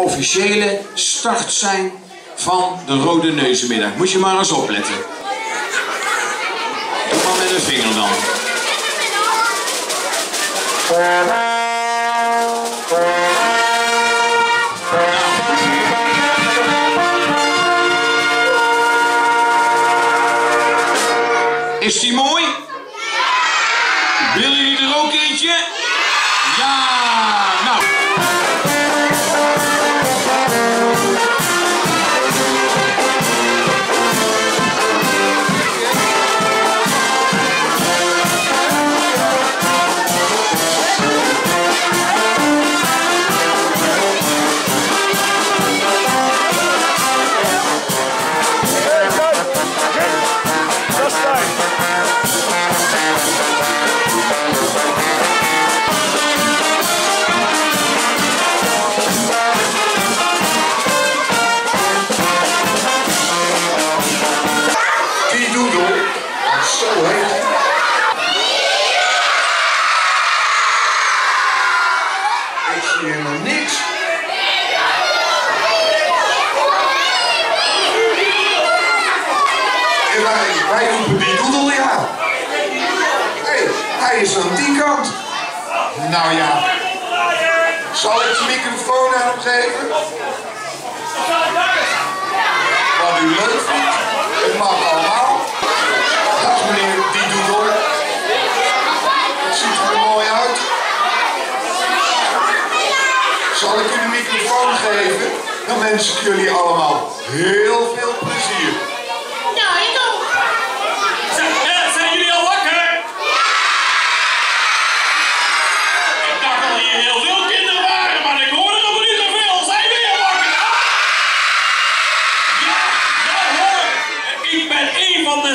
officiële start zijn van de Rode Neuzenmiddag. Moet je maar eens opletten. Doe maar met een vinger dan. Is die mooi? Willen jullie er ook eentje? Ja! Is aan die kant. Nou ja, zal ik de microfoon aan hem geven? Wat u leuk vindt, het mag allemaal. Dag meneer Die Doedel. Het ziet er mooi uit. Zal ik u de microfoon geven? Dan wens ik jullie allemaal heel veel plezier. Nou, ik ook. Zijn, eh, zijn jullie al wakker? Ik dacht al hier heel veel kinderen waren, maar ik hoorde nog niet zoveel. Zijn jullie al wakker? Ja, nou hoor. Ik ben een van de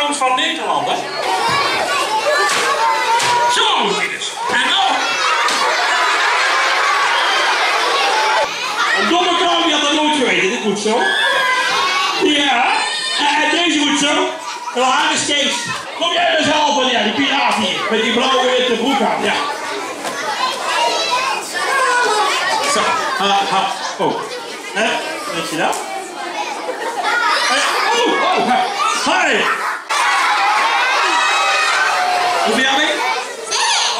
van Nederland, hè? Zo moet je dus. En nou... Een domme clown die had dat nooit geweten, dit moet zo. Ja, en deze moet zo. De haar is Kees. Kom jij eens helpen, ja, die piraat hier. Met die blauwe witte broek aan, ja. Zo, ha, ha, oh. Hè, weet je dat? Hè, Oh, oh, hè. hi. Hoeveel jaar ben je?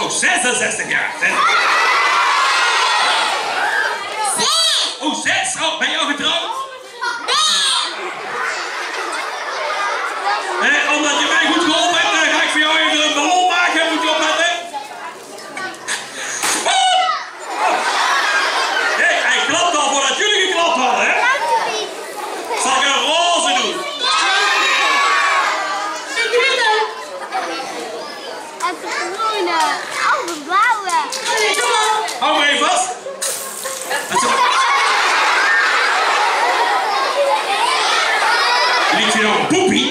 Oh, 66 jaar. Zes. Oh, zes. Oh, ben je al getrouwd? Hé, omdat je mij goed geholpen hebt, dan ga ik voor jou even een ballon maken. Moet je opletten. Hé, hij klapt al voordat jullie geklapt hadden, hè? Zal ik een roze doen? Ik weet het. Even groene. Oh, een blauwe. Hou maar even vast. Liet je nou een poepie?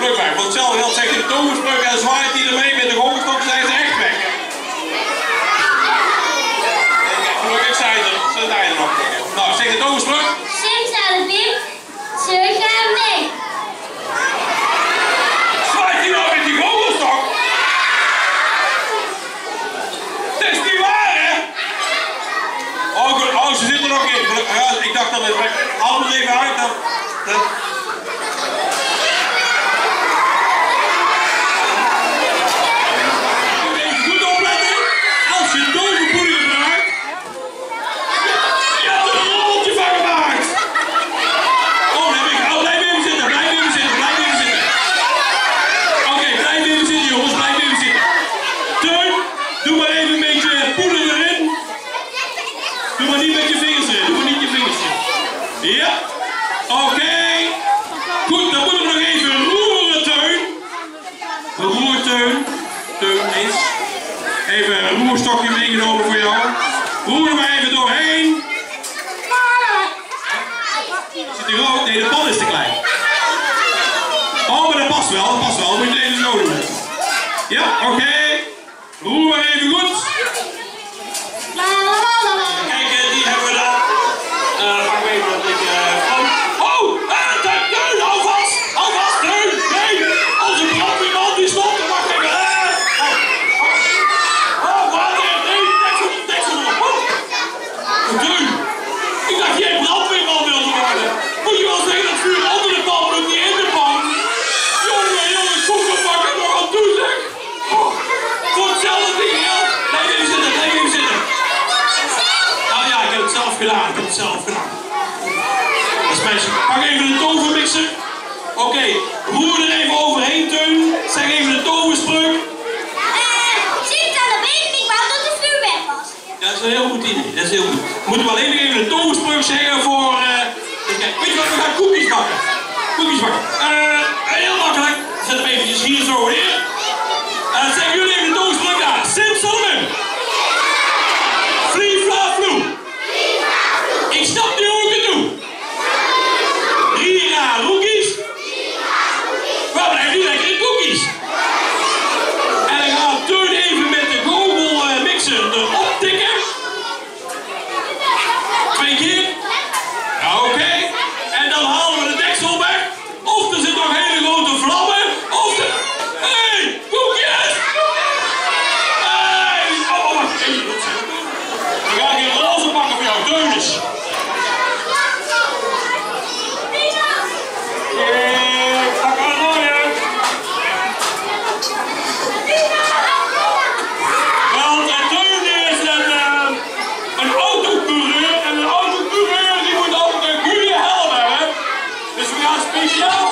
pluk weg. Want hetzelfde geldt zegt de toverspluk en zwaait hij ermee met de hoofdstok, zijn ze echt weg. Gelukkig zijn ze, ze zijn er nog. Nou, zeg de toverspluk. Zeg aan de Pim, ze gaan weg. Zwaait hij nou met die hoofdstok? Dat is niet waar, hè? Oh, oh ze zit er nog in. Ik dacht dat het weg. Even uit dan. dan De roerteun. Teun is. Even een roerstokje meegenomen voor jou. Roer er maar even doorheen. Zit die rood? Nee, de pan is te klein. Oh, maar dat past wel. Dat past wel. Moet je even zo doen. Ja, oké. is een heel goed idee. Dat is heel goed. Moeten we alleen nog even een toversprong zeggen voor... Eh, weet je wat, we gaan koekjes bakken. Koekjes bakken. Eh, heel makkelijk. Zet hem eventjes hier zo neer. No.